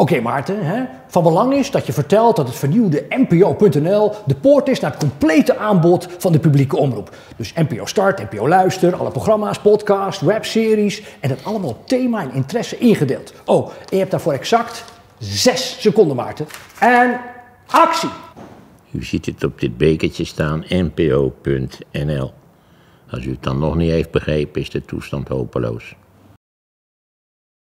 Oké Maarten, hè? van belang is dat je vertelt dat het vernieuwde NPO.nl de poort is naar het complete aanbod van de publieke omroep. Dus NPO Start, NPO Luister, alle programma's, podcast, webseries en dat allemaal thema en interesse ingedeeld. Oh, en je hebt daarvoor exact zes seconden Maarten. En actie! U ziet het op dit bekertje staan, npo.nl. Als u het dan nog niet heeft begrepen, is de toestand hopeloos.